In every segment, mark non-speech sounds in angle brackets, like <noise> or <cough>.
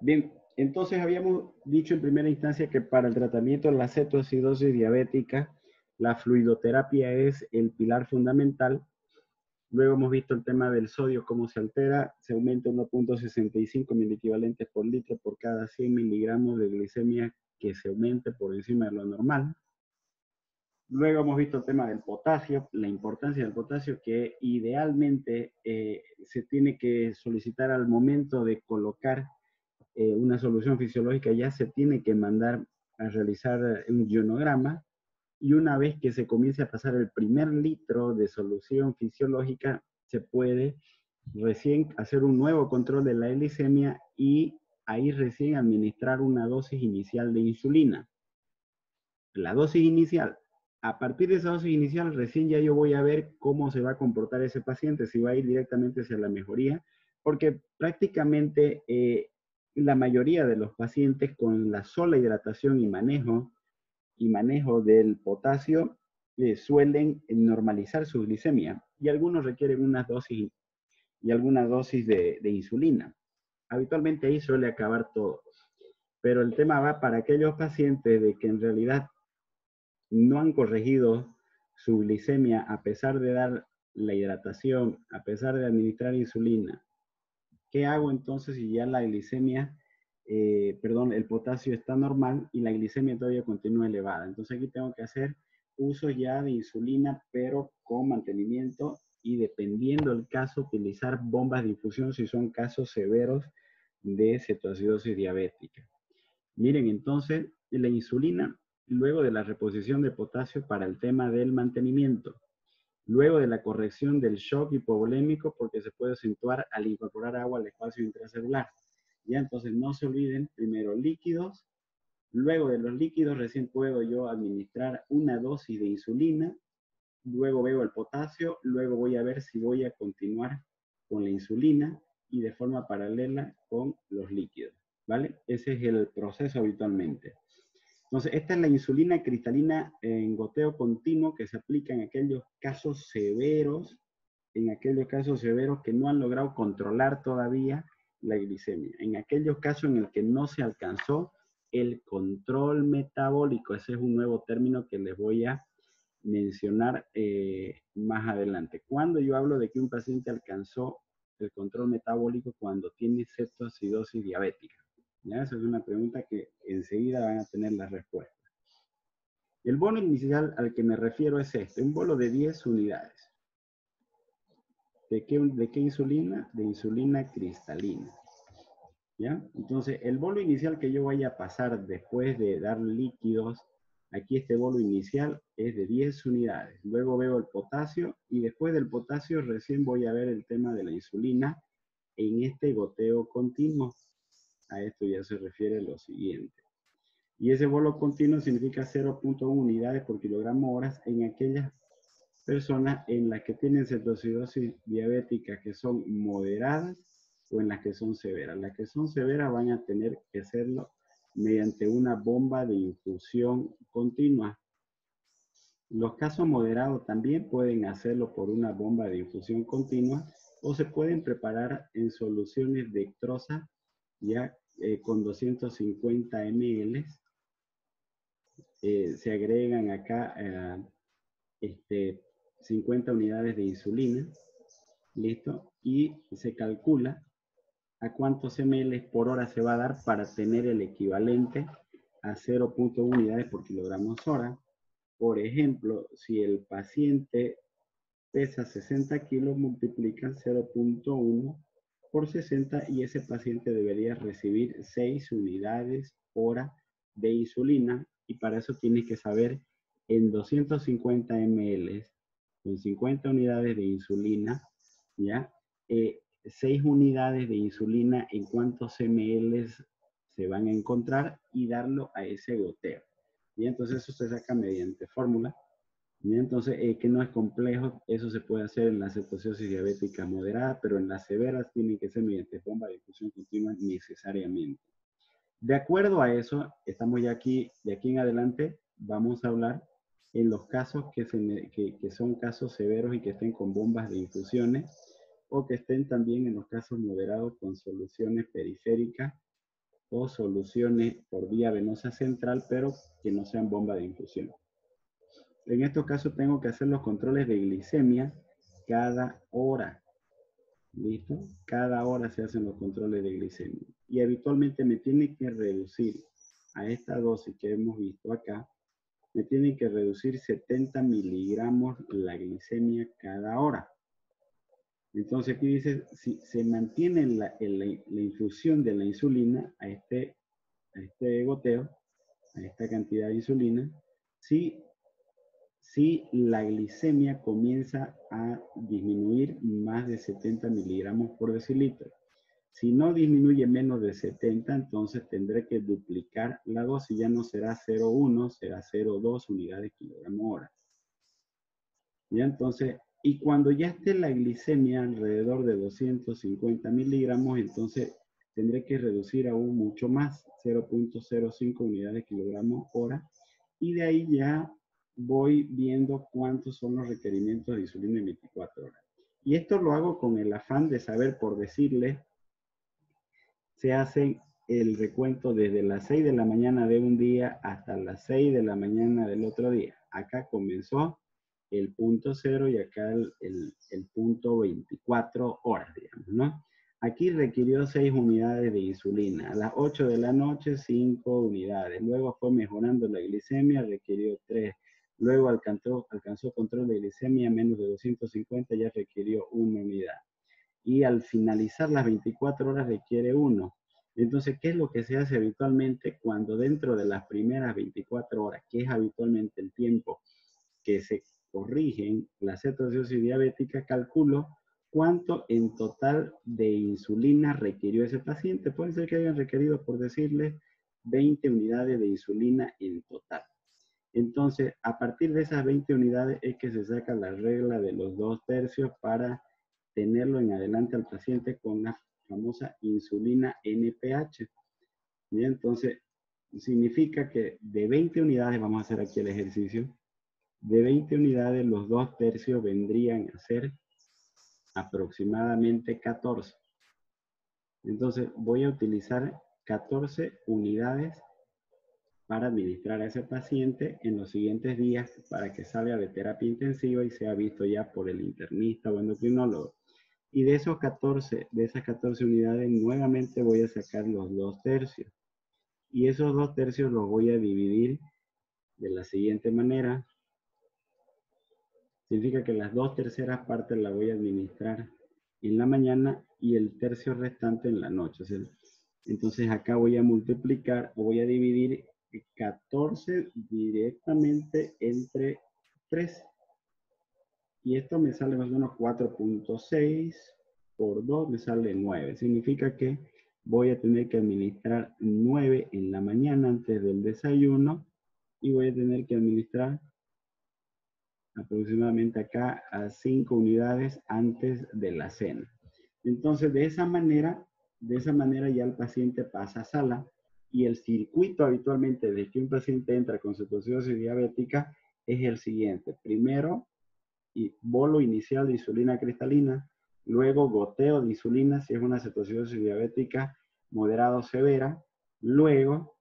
Bien, entonces habíamos dicho en primera instancia que para el tratamiento de la cetoacidosis diabética, la fluidoterapia es el pilar fundamental. Luego hemos visto el tema del sodio, cómo se altera, se aumenta 1.65 miliequivalentes por litro por cada 100 miligramos de glicemia que se aumente por encima de lo normal. Luego hemos visto el tema del potasio, la importancia del potasio que idealmente eh, se tiene que solicitar al momento de colocar eh, una solución fisiológica, ya se tiene que mandar a realizar un ionograma y una vez que se comience a pasar el primer litro de solución fisiológica, se puede recién hacer un nuevo control de la glicemia y ahí recién administrar una dosis inicial de insulina. La dosis inicial. A partir de esa dosis inicial, recién ya yo voy a ver cómo se va a comportar ese paciente, si va a ir directamente hacia la mejoría, porque prácticamente eh, la mayoría de los pacientes con la sola hidratación y manejo y manejo del potasio eh, suelen normalizar su glicemia y algunos requieren una dosis y alguna dosis de, de insulina. Habitualmente ahí suele acabar todo. Pero el tema va para aquellos pacientes de que en realidad no han corregido su glicemia a pesar de dar la hidratación, a pesar de administrar insulina. ¿Qué hago entonces si ya la glicemia eh, perdón, el potasio está normal y la glicemia todavía continúa elevada. Entonces aquí tengo que hacer uso ya de insulina, pero con mantenimiento y dependiendo del caso, utilizar bombas de infusión si son casos severos de cetoacidosis diabética. Miren, entonces, la insulina, luego de la reposición de potasio para el tema del mantenimiento, luego de la corrección del shock hipovolémico, porque se puede acentuar al incorporar agua al espacio intracelular ¿ya? Entonces no se olviden, primero líquidos, luego de los líquidos recién puedo yo administrar una dosis de insulina, luego veo el potasio, luego voy a ver si voy a continuar con la insulina y de forma paralela con los líquidos, ¿vale? Ese es el proceso habitualmente. Entonces, esta es la insulina cristalina en goteo continuo que se aplica en aquellos casos severos, en aquellos casos severos que no han logrado controlar todavía la glicemia. En aquellos casos en el que no se alcanzó el control metabólico, ese es un nuevo término que les voy a mencionar eh, más adelante. Cuando yo hablo de que un paciente alcanzó el control metabólico cuando tiene cetoacidosis diabética. Esa es una pregunta que enseguida van a tener la respuesta. El bono inicial al que me refiero es este, un bolo de 10 unidades. ¿De qué, ¿De qué insulina? De insulina cristalina. ¿Ya? Entonces, el bolo inicial que yo vaya a pasar después de dar líquidos, aquí este bolo inicial es de 10 unidades. Luego veo el potasio y después del potasio recién voy a ver el tema de la insulina en este goteo continuo. A esto ya se refiere lo siguiente. Y ese bolo continuo significa 0.1 unidades por kilogramo horas en aquellas personas en las que tienen cetoacidosis diabética que son moderadas o en las que son severas. Las que son severas van a tener que hacerlo mediante una bomba de infusión continua. Los casos moderados también pueden hacerlo por una bomba de infusión continua o se pueden preparar en soluciones dextrosa ya eh, con 250 ml. Eh, se agregan acá eh, este, 50 unidades de insulina, ¿listo? Y se calcula a cuántos ml por hora se va a dar para tener el equivalente a 0.1 unidades por kilogramos hora. Por ejemplo, si el paciente pesa 60 kilos, multiplican 0.1 por 60 y ese paciente debería recibir 6 unidades hora de insulina y para eso tienes que saber en 250 ml con 50 unidades de insulina, ¿ya? Eh, 6 unidades de insulina en cuántos ml se van a encontrar y darlo a ese goteo. Y entonces eso se saca mediante fórmula. Entonces, eh, que no es complejo, eso se puede hacer en la cetosis diabética moderada, pero en las severas tiene que ser mediante bomba de difusión continua necesariamente. De acuerdo a eso, estamos ya aquí, de aquí en adelante, vamos a hablar en los casos que, son casos severos y que estén con bombas de infusiones o que estén también en los casos moderados con soluciones periféricas o soluciones por vía venosa central, pero que no sean bomba de infusión. En estos casos tengo que hacer los controles de glicemia cada hora. ¿Listo? Cada hora se hacen los controles de glicemia. Y habitualmente me tiene que reducir a esta dosis que hemos visto acá, me tiene que reducir 70 miligramos la glicemia cada hora. Entonces aquí dice, si se mantiene la, infusión de la insulina a este, a este goteo, a esta cantidad de insulina, si, si la glicemia comienza a disminuir más de 70 miligramos por decilitro. Si no disminuye menos de 70, entonces tendré que duplicar la dosis. Ya no será 0,1, será 0,2 unidades kilogramo hora. Ya entonces y cuando ya esté la glicemia alrededor de 250 miligramos, entonces tendré que reducir aún mucho más, 0.05 unidades kilogramos hora. Y de ahí ya voy viendo cuántos son los requerimientos de insulina en 24 horas. Y esto lo hago con el afán de saber, por decirle, se hace el recuento desde las 6 de la mañana de un día hasta las 6 de la mañana del otro día. Acá comenzó el punto cero y acá el, el, punto 24 horas, digamos, ¿no? Aquí requirió 6 unidades de insulina. A las 8 de la noche, 5 unidades. Luego fue mejorando la glicemia, requirió 3. Luego alcanzó, control de glicemia menos de 250, ya requirió 1 unidad. Y al finalizar las 24 horas requiere 1. Entonces, ¿qué es lo que se hace habitualmente cuando dentro de las primeras 24 horas, que es habitualmente el tiempo que se corrigen la cetosis diabética, calculo cuánto en total de insulina requirió ese paciente. Puede ser que hayan requerido, por decirle, 20 unidades de insulina en total. Entonces, a partir de esas 20 unidades es que se saca la regla de los dos tercios para tenerlo en adelante al paciente con la famosa insulina NPH. Y entonces, significa que de 20 unidades, vamos a hacer aquí el ejercicio, de 20 unidades, los dos tercios vendrían a ser aproximadamente 14. Entonces voy a utilizar 14 unidades para administrar a ese paciente en los siguientes días para que salga de terapia intensiva y sea visto ya por el internista o endocrinólogo. Y de esos 14, de esas 14 unidades, nuevamente voy a sacar los dos tercios. Y esos dos tercios los voy a dividir de la siguiente manera significa que las dos terceras partes las voy a administrar en la mañana y el tercio restante en la noche. entonces acá voy a multiplicar o voy a dividir 14 directamente entre 3. Y esto me sale más o menos 4.6 por 2 me sale 9. Significa que voy a tener que administrar 9 en la mañana antes del desayuno y voy a tener que administrar aproximadamente acá a 5 unidades antes de la cena. Entonces, de esa manera, de esa manera ya el paciente pasa a sala y el circuito habitualmente de que un paciente entra con cetosis diabética es el siguiente. Primero, bolo inicial de insulina cristalina, luego goteo de insulina si es una cetosis diabética moderada o severa, luego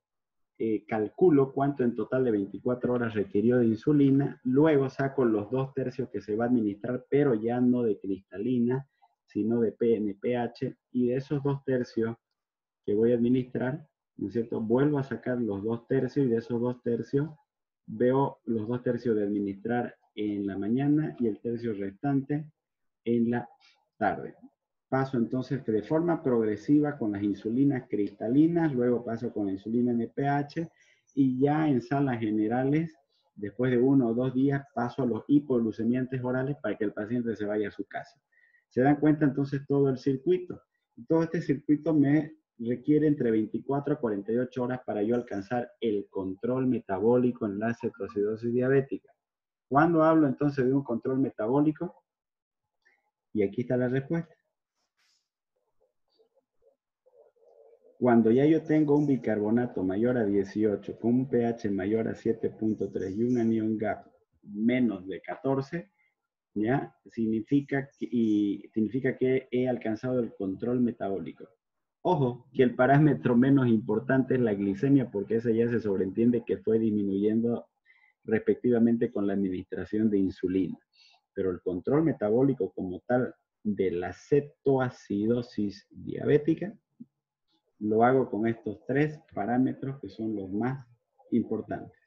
eh, calculo cuánto en total de 24 horas requirió de insulina, luego saco los dos tercios que se va a administrar, pero ya no de cristalina, sino de PNPH, y de esos dos tercios que voy a administrar, ¿no es cierto? Vuelvo a sacar los dos tercios y de esos dos tercios veo los dos tercios de administrar en la mañana y el tercio restante en la tarde. Paso entonces de forma progresiva con las insulinas cristalinas, luego paso con la insulina NPH y ya en salas generales, después de uno o dos días, paso a los hipoglucemiantes orales para que el paciente se vaya a su casa. Se dan cuenta entonces todo el circuito. Todo este circuito me requiere entre 24 a 48 horas para yo alcanzar el control metabólico en la cetoacidosis diabética. ¿Cuándo hablo entonces de un control metabólico? Y aquí está la respuesta. Cuando ya yo tengo un bicarbonato mayor a 18, con un pH mayor a 7.3 y un anion gap menos de 14, ¿ya? Significa que he alcanzado el control metabólico. Ojo, que el parámetro menos importante es la glicemia, porque ese ya se sobreentiende que fue disminuyendo respectivamente con la administración de insulina. Pero el control metabólico como tal de la cetoacidosis diabética lo hago con estos tres parámetros que son los más importantes.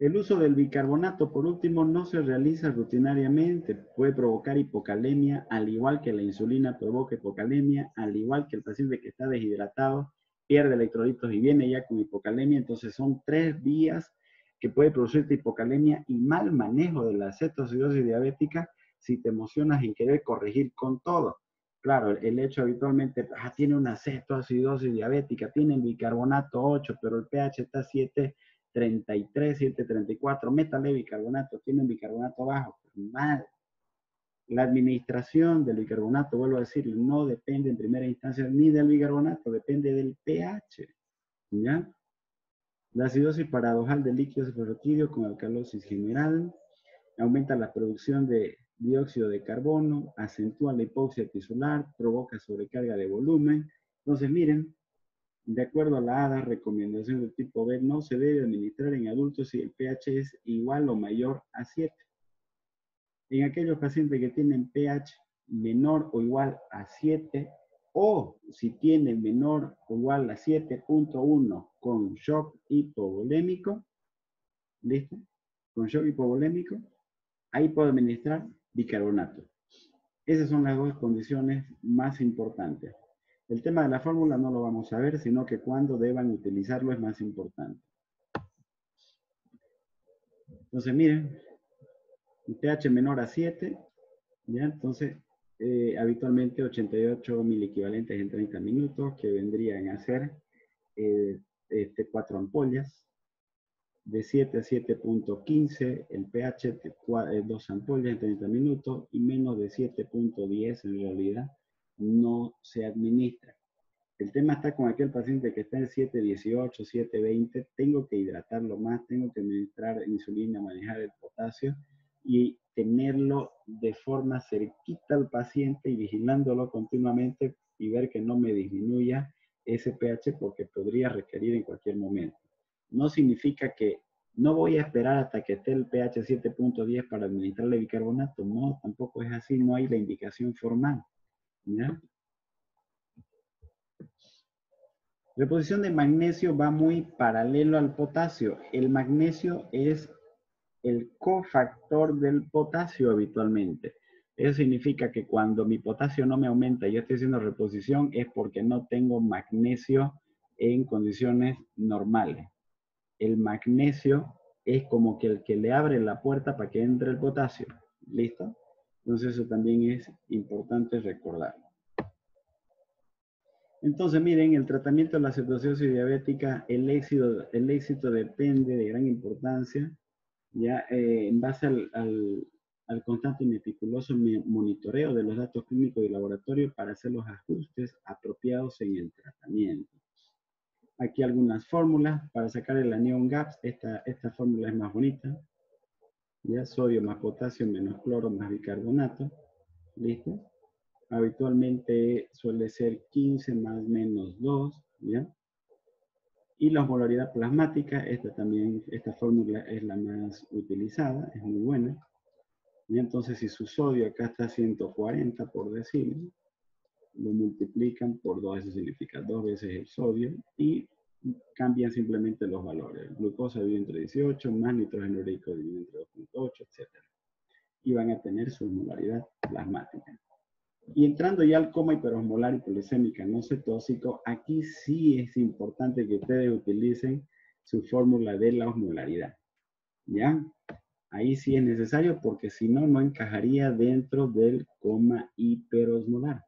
El uso del bicarbonato, por último, no se realiza rutinariamente. Puede provocar hipocalemia, al igual que la insulina provoca hipocalemia, al igual que el paciente que está deshidratado, pierde electrolitos y viene ya con hipocalemia. Entonces son tres vías que puede producir hipocalemia y mal manejo de la cetoacidosis diabética si te emocionas en querer corregir con todo. Claro, el hecho habitualmente, ah, tiene una cetoacidosis diabética, tiene bicarbonato 8, pero el pH está 7, 33, 734, métale bicarbonato, tiene bicarbonato bajo, mal. La administración del bicarbonato, vuelvo a decir, no depende en primera instancia ni del bicarbonato, depende del pH. ¿Ya? La acidosis paradojal del líquido cefalotidio con alcalosis general aumenta la producción de dióxido de carbono, acentúa la hipoxia tisular, provoca sobrecarga de volumen. Entonces, miren, de acuerdo a la ADA, recomendación del tipo B, no se debe administrar en adultos si el pH es igual o mayor a 7. En aquellos pacientes que tienen pH menor o igual a 7, o si tienen menor o igual a 7.1 con shock hipovolémico, ¿listo? Con shock hipovolémico, ahí puedo administrar bicarbonato. Esas son las dos condiciones más importantes. El tema de la fórmula no lo vamos a ver, sino que cuando deban utilizarlo es más importante. Entonces, miren, un pH menor a 7, ¿ya? Entonces, eh, habitualmente 88 mil equivalentes en 30 minutos, que vendrían a ser eh, este, 4 ampollas, de 7 a 7.15, el pH de 2 ampollas en 30 minutos y menos de 7.10 en realidad no se administra. El tema está con aquel paciente que está en 7.18, 7.20, tengo que hidratarlo más, tengo que administrar insulina, manejar el potasio y tenerlo de forma cerquita al paciente y vigilándolo continuamente y ver que no me disminuya ese pH porque podría requerir en cualquier momento. No significa que no voy a esperar hasta que esté el pH 7.10 para administrarle bicarbonato. No, tampoco es así, no hay la indicación formal. ¿Ya? Reposición de magnesio va muy paralelo al potasio. El magnesio es el cofactor del potasio habitualmente. Eso significa que cuando mi potasio no me aumenta y yo estoy haciendo reposición es porque no tengo magnesio en condiciones normales. El magnesio es como que el que le abre la puerta para que entre el potasio. ¿Listo? Entonces eso también es importante recordar. Entonces, miren, el tratamiento de la cetosis diabética, el éxito, el éxito depende de gran importancia, ya eh, en base al, al, constante y meticuloso monitoreo de los datos clínicos de laboratorio para hacer los ajustes apropiados en el tratamiento. Aquí algunas fórmulas para sacar el anión GAPS. Esta, esta fórmula es más bonita. Ya, sodio más potasio menos cloro más bicarbonato. ¿Listo? habitualmente suele ser 15 más menos 2, ¿ya? Y la osmolaridad plasmática, esta también, esta fórmula es la más utilizada, es muy buena. Y entonces si su sodio acá está 140, por decir, lo multiplican por 2, eso significa dos veces el sodio, y cambian simplemente los valores. Glucosa divide entre 18, más nitrógeno ureico divide entre 2.8, etc. Y van a tener su osmolaridad plasmática. Y entrando ya al coma hiperosmolar y polisémica no cetóxico, aquí sí es importante que ustedes utilicen su fórmula de la osmolaridad. ¿Ya? Ahí sí es necesario porque si no, no encajaría dentro del coma hiperosmolar.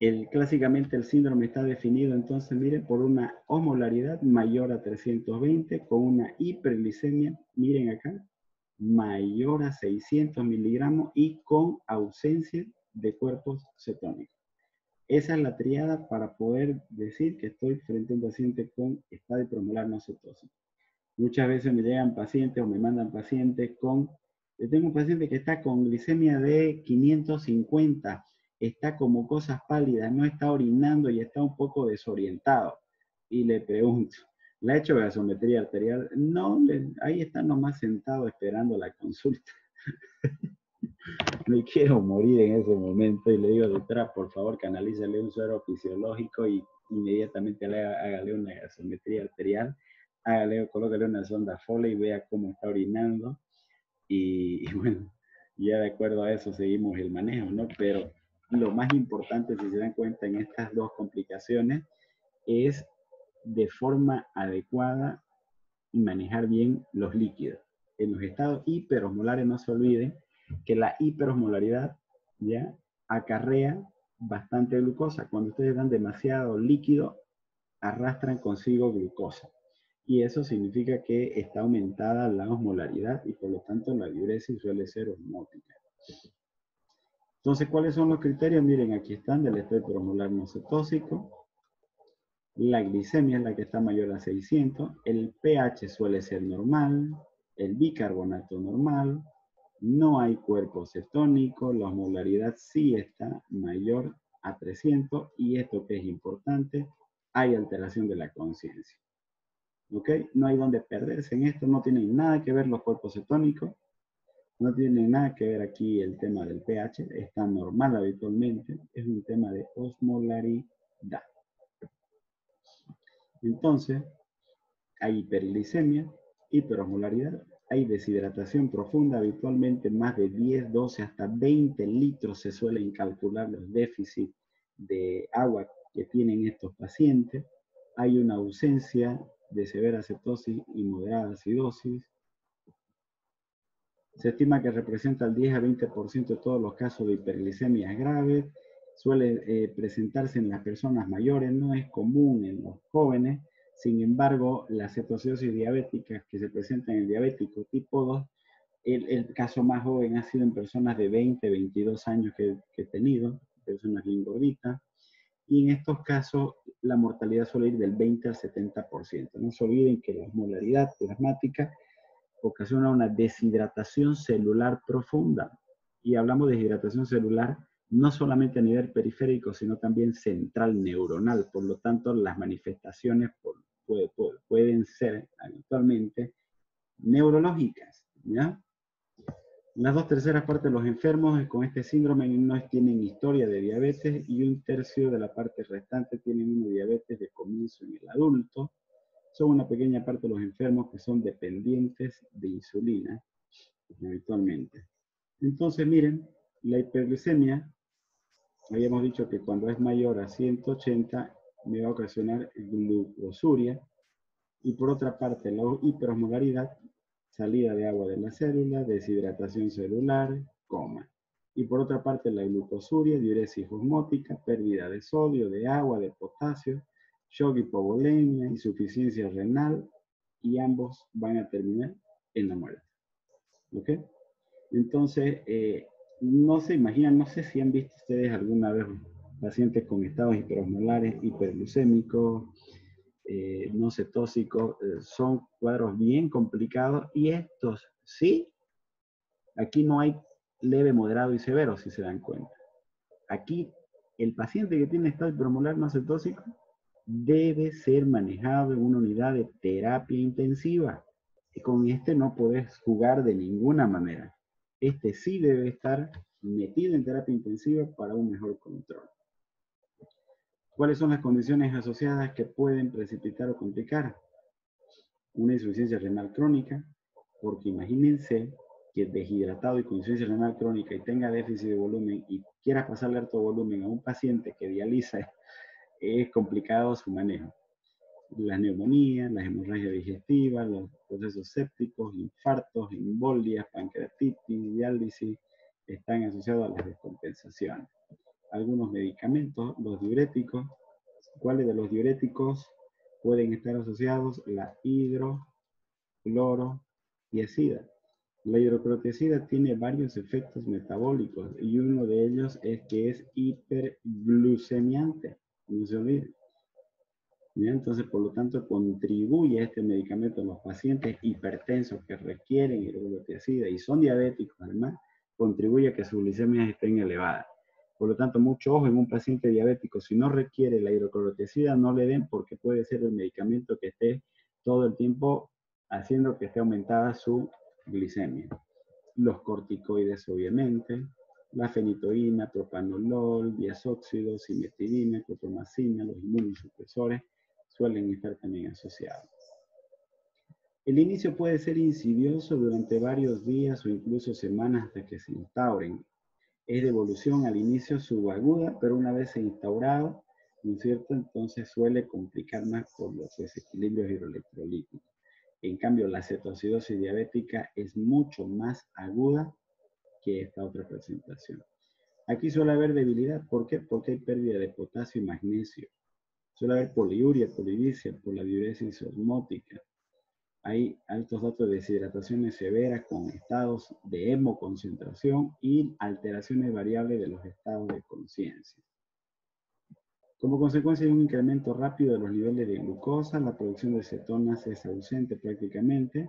El, clásicamente el síndrome está definido entonces, miren, por una osmolaridad mayor a 320 con una hiperglicemia, miren acá, mayor a 600 miligramos y con ausencia de cuerpos cetónicos. Esa es la triada para poder decir que estoy frente a un paciente con estadio promolar no. Muchas veces me llegan pacientes o me mandan pacientes con tengo un paciente que está con glicemia de 550, está como cosas pálidas, no está orinando y está un poco desorientado. Y le pregunto, ¿le ha hecho gasometría arterial? No, ahí está nomás sentado esperando la consulta. <laughs> Me quiero morir en ese momento y le digo, doctora, por favor, canalízale un suero fisiológico y inmediatamente hágale una gasometría arterial, hágale, colócale una sonda Foley y vea cómo está orinando. Y, y, bueno, ya de acuerdo a eso seguimos el manejo, ¿no? Pero lo más importante, si se dan cuenta en estas dos complicaciones, es de forma adecuada manejar bien los líquidos. En los estados hiperosmolares no se olviden que la hiperosmolaridad ya acarrea bastante glucosa. Cuando ustedes dan demasiado líquido, arrastran consigo glucosa. Y eso significa que está aumentada la osmolaridad y por lo tanto la diuresis suele ser osmótica. Entonces, ¿cuáles son los criterios? Miren, aquí están del efecto osmolar no cetóxico. La glicemia es la que está mayor a 600. El pH suele ser normal. El bicarbonato normal no hay cuerpo cetónico, la osmolaridad sí está mayor a 300 y esto que es importante, hay alteración de la conciencia. ¿Ok? No hay donde perderse en esto, no tienen nada que ver los cuerpos cetónicos, no tiene nada que ver aquí el tema del pH, está normal habitualmente, es un tema de osmolaridad. Entonces, hay hiperglicemia, hiperosmolaridad, hay deshidratación profunda, habitualmente más de 10, 12, hasta 20 litros se suelen calcular los déficits de agua que tienen estos pacientes. Hay una ausencia de severa cetosis y moderada acidosis. Se estima que representa el 10 a 20% de todos los casos de hiperglicemias graves. Suele eh, presentarse en las personas mayores, no es común en los jóvenes sin embargo, la cetosis diabética que se presenta en el diabético tipo 2, el, caso más joven ha sido en personas de 20, 22 años que, he tenido, personas bien gorditas, y en estos casos la mortalidad suele ir del 20 al 70%. No se olviden que la osmolaridad plasmática ocasiona una deshidratación celular profunda. Y hablamos de deshidratación celular no solamente a nivel periférico, sino también central neuronal. Por lo tanto, las manifestaciones pueden ser habitualmente neurológicas, ¿ya? Las dos terceras partes de los enfermos con este síndrome no tienen historia de diabetes y un tercio de la parte restante tienen una diabetes de comienzo en el adulto. Son una pequeña parte de los enfermos que son dependientes de insulina habitualmente. Entonces, miren, la hiperglicemia, habíamos dicho que cuando es mayor a 180 me va a ocasionar glucosuria. Y por otra parte, la hiperosmolaridad, salida de agua de la célula, deshidratación celular, coma. Y por otra parte, la glucosuria, diuresis osmótica, pérdida de sodio, de agua, de potasio, shock hipovolemia, insuficiencia renal, y ambos van a terminar en la muerte. ¿Ok? Entonces, eh, no se imaginan, no sé si han visto ustedes alguna vez pacientes con estados hiperosmolares, hiperglucémicos, eh, no cetóxicos, eh, son cuadros bien complicados y estos sí, aquí no hay leve, moderado y severo, si se dan cuenta. Aquí el paciente que tiene estado hiperosmolar no cetóxico debe ser manejado en una unidad de terapia intensiva. Y con este no puedes jugar de ninguna manera. Este sí debe estar metido en terapia intensiva para un mejor control. ¿Cuáles son las condiciones asociadas que pueden precipitar o complicar? Una insuficiencia renal crónica, porque imagínense que deshidratado y con insuficiencia renal crónica y tenga déficit de volumen y quiera pasarle alto volumen a un paciente que dializa, es complicado su manejo. Las neumonías, las hemorragias digestivas, los procesos sépticos, infartos, embolias, pancreatitis, diálisis, están asociados a las descompensaciones algunos medicamentos, los diuréticos. ¿Cuáles de los diuréticos pueden estar asociados? La hidroclorotiazida. La hidroclorotiazida tiene varios efectos metabólicos y uno de ellos es que es hiperglucemiante. No se olviden. Entonces, por lo tanto, contribuye este medicamento a los pacientes hipertensos que requieren hidroclorotiazida y son diabéticos, además, contribuye a que sus glicemias estén elevadas. Por lo tanto, mucho ojo en un paciente diabético, si no requiere la hidroclorotiazida, no le den porque puede ser el medicamento que esté todo el tiempo haciendo que esté aumentada su glicemia. Los corticoides, obviamente, la fenitoína, propanolol, diazóxido, simetirina, clopramacina, los inmunosupresores suelen estar también asociados. El inicio puede ser insidioso durante varios días o incluso semanas hasta que se instauren. Es de evolución al inicio subaguda, pero una vez instaurado, ¿no es cierto? Entonces suele complicar más por los desequilibrios hidroelectrolíticos. En cambio, la cetoacidosis diabética es mucho más aguda que esta otra presentación. Aquí suele haber debilidad. ¿Por qué? Porque hay pérdida de potasio y magnesio. Suele haber poliuria, polidicia, por osmótica. Hay altos datos de deshidrataciones severas con estados de hemoconcentración y alteraciones variables de los estados de conciencia. Como consecuencia de un incremento rápido de los niveles de glucosa, la producción de cetonas es ausente prácticamente.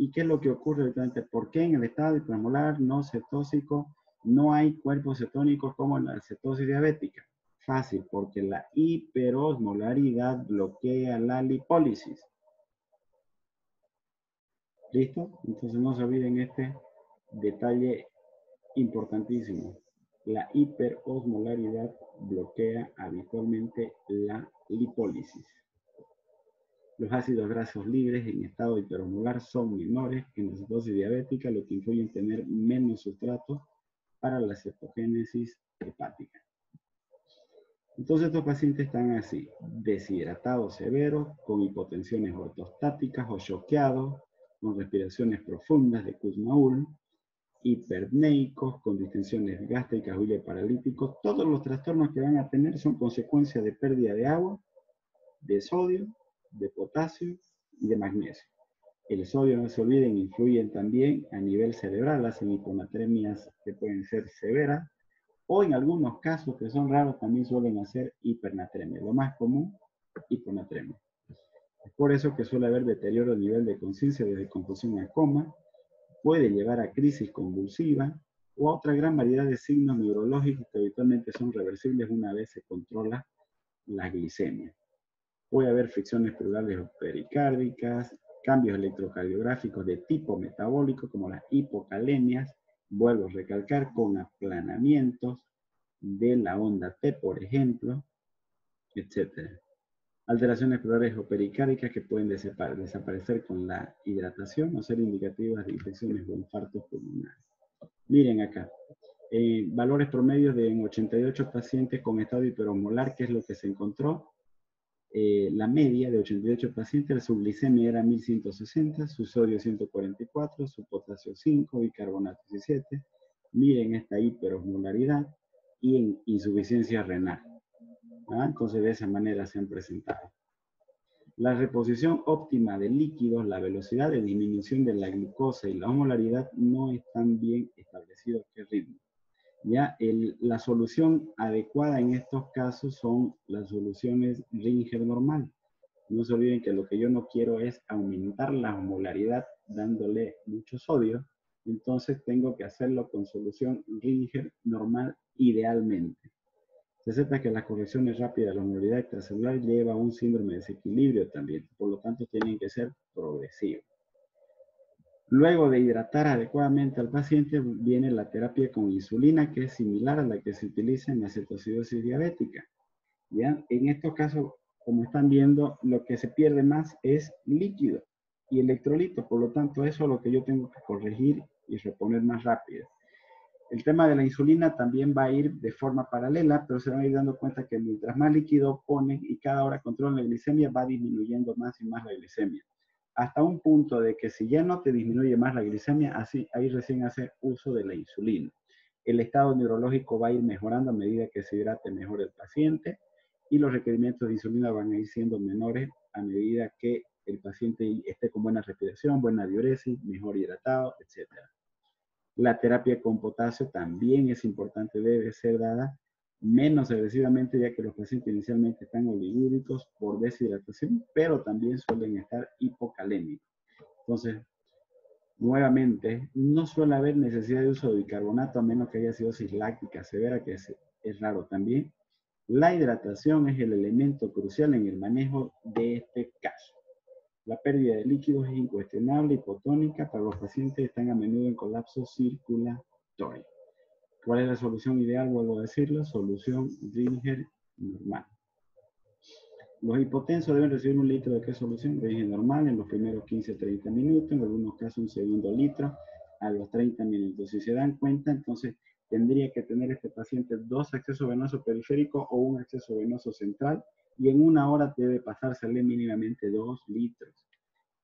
¿Y qué es lo que ocurre? ¿Por qué en el estado hipermolar no cetósico no hay cuerpos cetónicos como en la cetosis diabética? Fácil, porque la hiperosmolaridad bloquea la lipólisis. ¿Listo? Entonces no se olviden este detalle importantísimo. La hiperosmolaridad bloquea habitualmente la lipólisis. Los ácidos grasos libres en estado hiperosmolar son menores en la cetosis diabética, lo que influye en tener menos sustrato para la cetogénesis hepática. Entonces estos pacientes están así, deshidratados severos, con hipotensiones ortostáticas o choqueados, con respiraciones profundas de Kussmaul, hiperneicos, con distensiones gástricas o paralíticos. Todos los trastornos que van a tener son consecuencia de pérdida de agua, de sodio, de potasio y de magnesio. El sodio, no se olviden, influyen también a nivel cerebral, hacen hiponatremias que pueden ser severas, o en algunos casos que son raros también suelen hacer hipernatremia. Lo más común, hiponatremia. Es por eso que suele haber deterioro a nivel de conciencia desde confusión a coma, puede llevar a crisis convulsiva o a otra gran variedad de signos neurológicos que habitualmente son reversibles una vez se controla la glicemia. Puede haber fricciones pleurales o pericárdicas, cambios electrocardiográficos de tipo metabólico como las hipocalemias, vuelvo a recalcar, con aplanamientos de la onda T, por ejemplo, etc. Alteraciones pleurales o pericárdicas que pueden desaparecer con la hidratación o ser indicativas de infecciones o infartos pulmonares. Miren acá, eh, valores promedios de 88 pacientes con estado hiperosmolar, que es lo que se encontró. Eh, la media de 88 pacientes, su glicemia era 1160, su sodio 144, su potasio 5, y carbonato 17. Miren esta hiperosmolaridad y en insuficiencia renal. ¿ah? Entonces de esa manera se han presentado. La reposición óptima de líquidos, la velocidad de disminución de la glucosa y la osmolaridad no están bien establecidos qué ritmo. Ya la solución adecuada en estos casos son las soluciones Ringer normal. No se olviden que lo que yo no quiero es aumentar la osmolaridad dándole mucho sodio. Entonces tengo que hacerlo con solución Ringer normal idealmente. Se acepta que la corrección rápida de la osmolaridad extracelular lleva a un síndrome de desequilibrio también. Por lo tanto, tienen que ser progresivos. Luego de hidratar adecuadamente al paciente, viene la terapia con insulina, que es similar a la que se utiliza en la cetoacidosis diabética. ¿Ya? En estos casos, como están viendo, lo que se pierde más es líquido y electrolito. Por lo tanto, eso es lo que yo tengo que corregir y reponer más rápido. El tema de la insulina también va a ir de forma paralela, pero se van a ir dando cuenta que mientras más líquido ponen y cada hora controlan la glicemia, va disminuyendo más y más la glicemia hasta un punto de que si ya no te disminuye más la glicemia, así, ahí recién hace uso de la insulina. El estado neurológico va a ir mejorando a medida que se hidrate mejor el paciente y los requerimientos de insulina van a ir siendo menores a medida que el paciente esté con buena respiración, buena diuresis, mejor hidratado, etc. La terapia con potasio también es importante, debe ser dada menos agresivamente ya que los pacientes inicialmente están oligúricos por deshidratación, pero también suelen estar hipocalémicos. Entonces, nuevamente, no suele haber necesidad de uso de bicarbonato a menos que haya cirrosis láctica severa, que es, es raro también. La hidratación es el elemento crucial en el manejo de este caso. La pérdida de líquidos es incuestionable, hipotónica para los pacientes que están a menudo en colapso circulatorio. ¿Cuál es la solución ideal? Vuelvo a decirlo, solución Ringer normal. Los hipotensos deben recibir un litro de qué solución? Ringer normal en los primeros 15-30 minutos, en algunos casos un segundo litro a los 30 minutos. Si se dan cuenta, entonces tendría que tener este paciente dos accesos venosos periféricos o un acceso venoso central y en una hora debe pasársele mínimamente dos litros.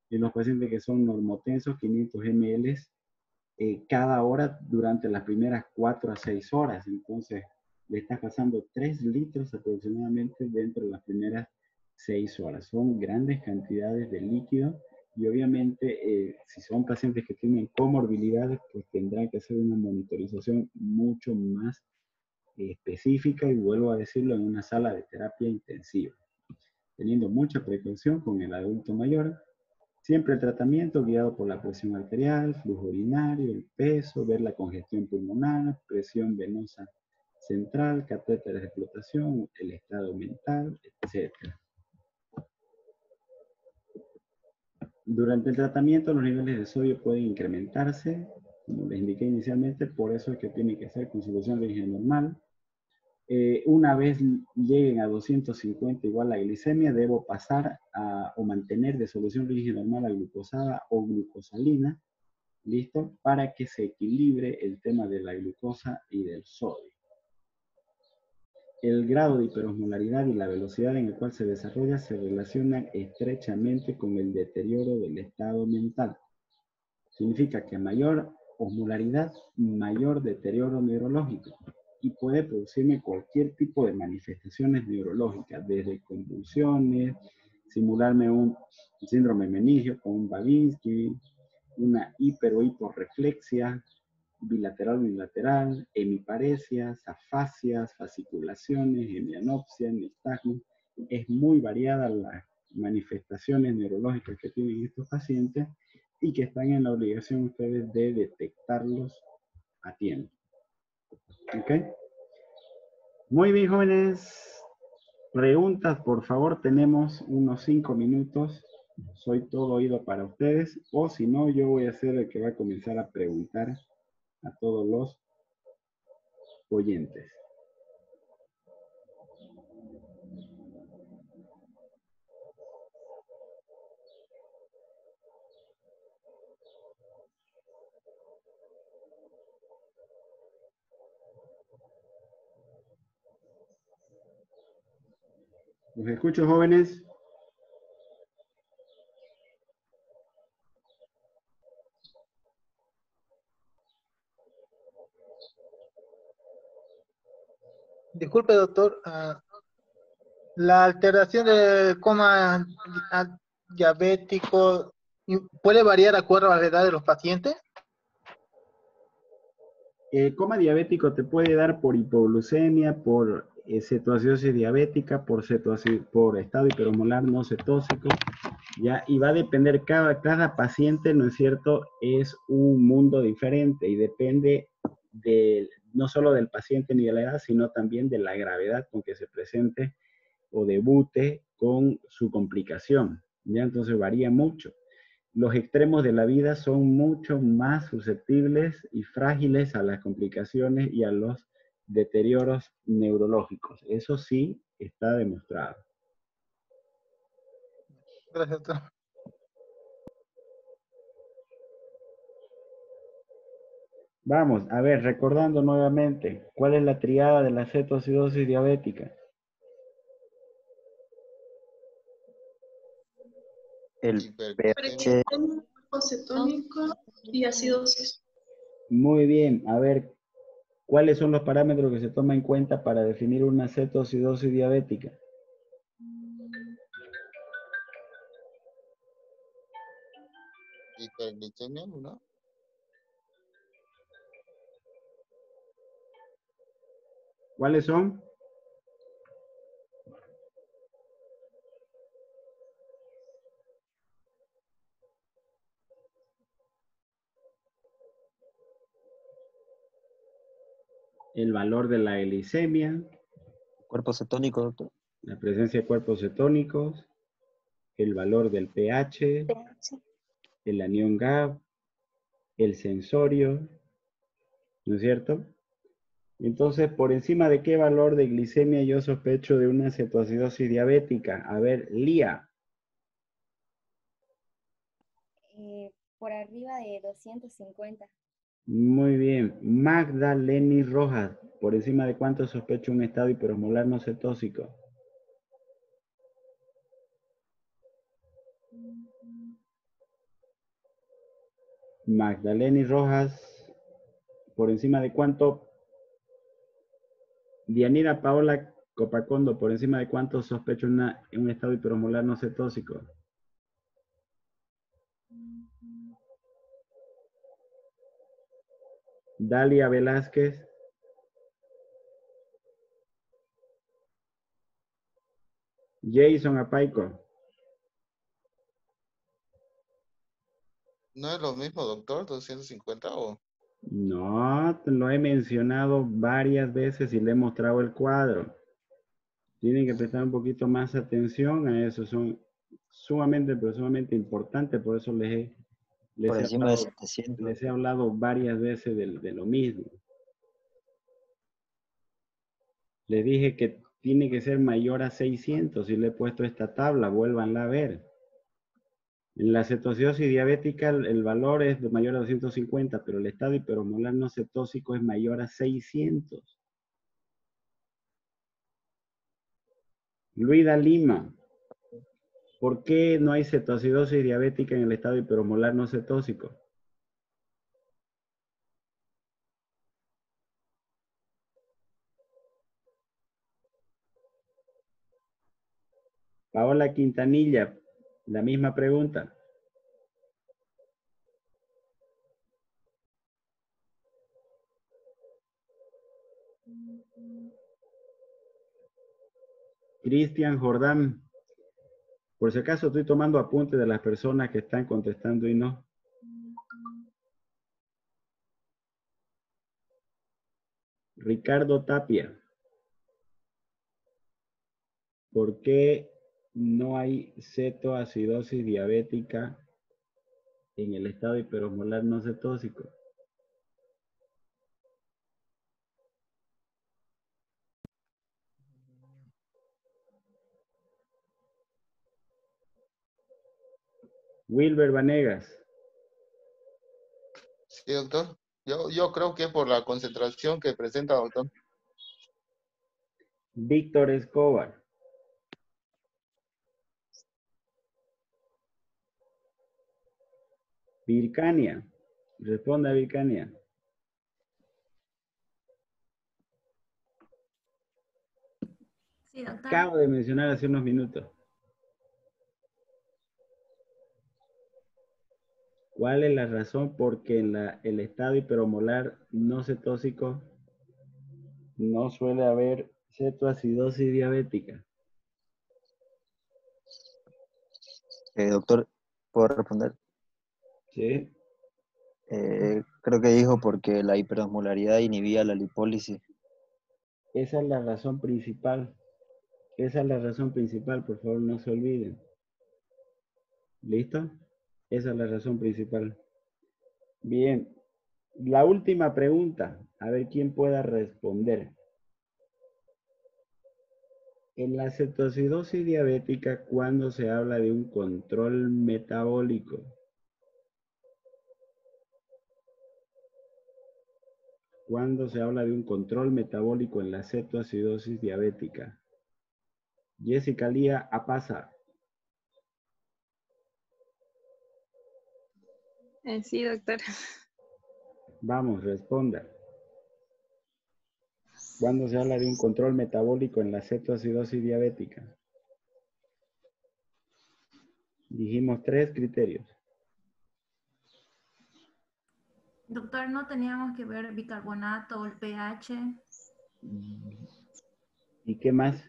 En los pacientes que son normotensos, 500 ml eh, cada hora durante las primeras 4 a 6 horas. Entonces, le está pasando 3 litros aproximadamente dentro de las primeras 6 horas. Son grandes cantidades de líquido y obviamente eh, si son pacientes que tienen comorbilidades, pues tendrán que hacer una monitorización mucho más específica y vuelvo a decirlo en una sala de terapia intensiva. Teniendo mucha precaución con el adulto mayor, Siempre el tratamiento guiado por la presión arterial, flujo urinario, el peso, ver la congestión pulmonar, presión venosa central, catéter de explotación, el estado mental, etc. Durante el tratamiento los niveles de sodio pueden incrementarse, como les indiqué inicialmente, por eso es que tiene que ser con solución de normal. Eh, una vez lleguen a 250 igual la glicemia, debo pasar a, o mantener de solución rígida normal a glucosada o glucosalina, ¿listo? Para que se equilibre el tema de la glucosa y del sodio. El grado de hiperosmolaridad y la velocidad en el cual se desarrolla se relacionan estrechamente con el deterioro del estado mental. Significa que mayor osmolaridad, mayor deterioro neurológico y puede producirme cualquier tipo de manifestaciones neurológicas, desde convulsiones, simularme un síndrome meningio con un Babinski, una hiper o hiporreflexia, bilateral unilateral, hemiparesias, afasias, fasciculaciones, hemianopsia, nistagmo. Es muy variada las manifestaciones neurológicas que tienen estos pacientes y que están en la obligación ustedes de detectarlos a tiempo. ¿Ok? Muy bien, jóvenes. Preguntas, por favor, tenemos unos cinco minutos. Soy todo oído para ustedes. O si no, yo voy a ser el que va a comenzar a preguntar a todos los oyentes. Los escucho, jóvenes. Disculpe, doctor. Ah, la alteración del coma diabético puede variar de acuerdo a la edad de los pacientes. El coma diabético te puede dar por hipoglucemia, por eh, cetoacidosis diabética, por, cetoacidosis, por estado hipermolar no cetóxico, ¿ya? Y va a depender, cada, cada paciente, ¿no es cierto?, es un mundo diferente y depende de, no solo del paciente ni de la edad, sino también de la gravedad con que se presente o debute con su complicación, ¿ya? Entonces varía mucho. Los extremos de la vida son mucho más susceptibles y frágiles a las complicaciones y a los deterioros neurológicos. Eso sí está demostrado. Gracias, doctor. Vamos, a ver, recordando nuevamente, ¿cuál es la triada de la cetoacidosis diabética? El pH. y acidosis. Muy bien, a ver, ¿Cuáles son los parámetros que se toman en cuenta para definir una cetoacidosis diabética? Hiperglicemia, ¿no? ¿Cuáles son? El valor de la glicemia. Cuerpo cetónico, doctor. La presencia de cuerpos cetónicos. El valor del pH. El anión GAP. El sensorio. ¿No es cierto? Entonces, ¿por encima de qué valor de glicemia yo sospecho de una cetoacidosis diabética? A ver, Lía. Eh, por arriba de 250. Muy bien. Magdaleni Rojas, ¿por encima de cuánto sospecho un estado hiperosmolar no cetóxico? Magdaleni Rojas, ¿por encima de cuánto Dianira Paola Copacondo, ¿por encima de cuánto sospecho una, un estado hiperosmolar no cetóxico? Dalia Velázquez. Jason Apaico. ¿No es lo mismo, doctor? ¿250 o...? No, lo he mencionado varias veces y le he mostrado el cuadro. Tienen que prestar un poquito más atención a eso. Son sumamente, pero sumamente importantes. Por eso les he, les Por he, de hablado, 700. les he hablado varias veces de, de lo mismo. Les dije que tiene que ser mayor a 600 y le he puesto esta tabla. Vuélvanla a ver. En la cetoacidosis diabética el, el valor es de mayor a 250, pero el estado hiperosmolar no cetóxico es mayor a 600. Luida Lima, ¿por qué no hay cetoacidosis diabética en el estado hiperosmolar no cetóxico? Paola Quintanilla, la misma pregunta. Cristian Jordán. Por si acaso estoy tomando apuntes de las personas que están contestando y no. Ricardo Tapia. ¿Por qué no hay cetoacidosis diabética en el estado hiperosmolar no cetóxico? Wilber Vanegas. Sí, doctor. Yo, yo creo que por la concentración que presenta, doctor. Víctor Escobar. Vircania. Responda, Vircania. Sí, doctor. Acabo de mencionar hace unos minutos. ¿Cuál es la razón por la, el estado hiperomolar no cetóxico no suele haber cetoacidosis diabética? Eh, doctor, ¿puedo responder? ¿Sí? Eh, creo que dijo porque la hiperosmolaridad inhibía la lipólisis. Esa es la razón principal. Esa es la razón principal, por favor, no se olviden. ¿Listo? Esa es la razón principal. Bien. La última pregunta, a ver quién pueda responder. En la cetoacidosis diabética, ¿cuándo se habla de un control metabólico? ¿Cuándo se habla de un control metabólico en la cetoacidosis diabética? Jessica Lía Apasa. Eh, sí, doctor. Vamos, responda. ¿Cuándo se habla de un control metabólico en la cetoacidosis diabética? Dijimos tres criterios. Doctor, ¿no teníamos que ver bicarbonato o el pH? ¿Y qué más?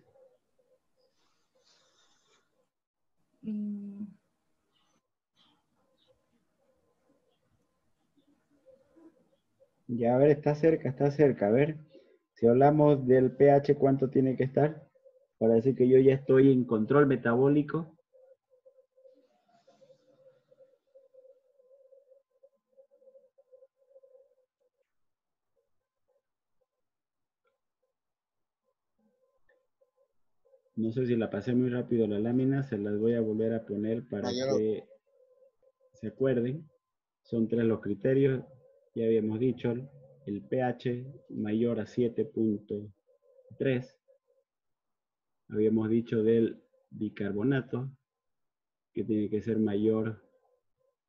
Ya, a ver, está cerca, está cerca. A ver, Si hablamos del pH, ¿cuánto tiene que estar? Para decir que yo ya estoy en control metabólico. No sé si la pasé muy rápido la lámina, se las voy a volver a poner para que se acuerden. Son tres los criterios, ya habíamos dicho, el pH mayor a 7.3. Habíamos dicho del bicarbonato, que tiene que ser mayor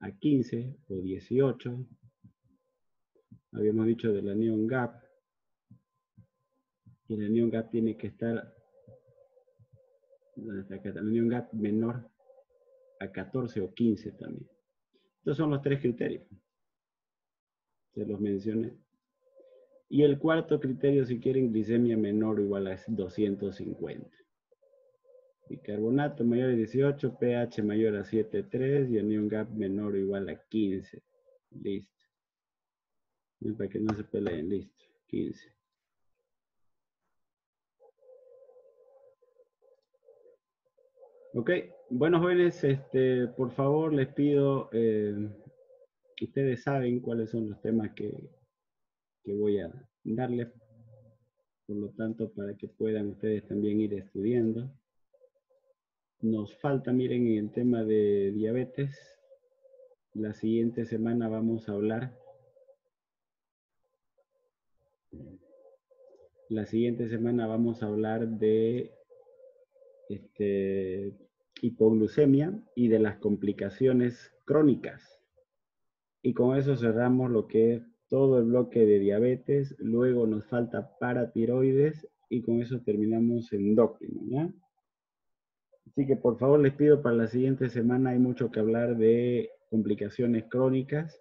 a 15 o 18. Habíamos dicho del anion gap, y el anion gap tiene que estar. El anion gap menor a 14 o 15 también. Estos son los tres criterios. Se los mencioné. Y el cuarto criterio, si quieren, glicemia menor o igual a 250. Bicarbonato mayor a 18, pH mayor a 7.3 y anion gap menor o igual a 15. Listo. Para que no se peleen, listo. 15. Ok, bueno jóvenes, este, por favor les pido, eh, ustedes saben cuáles son los temas que, que voy a darles, por lo tanto, para que puedan ustedes también ir estudiando. Nos falta, miren, en el tema de diabetes, la siguiente semana vamos a hablar, la siguiente semana vamos a hablar de este, hipoglucemia y de las complicaciones crónicas. Y con eso cerramos lo que es todo el bloque de diabetes. Luego nos falta paratiroides y con eso terminamos endocrino, ¿ya? Así que por favor les pido para la siguiente semana hay mucho que hablar de complicaciones crónicas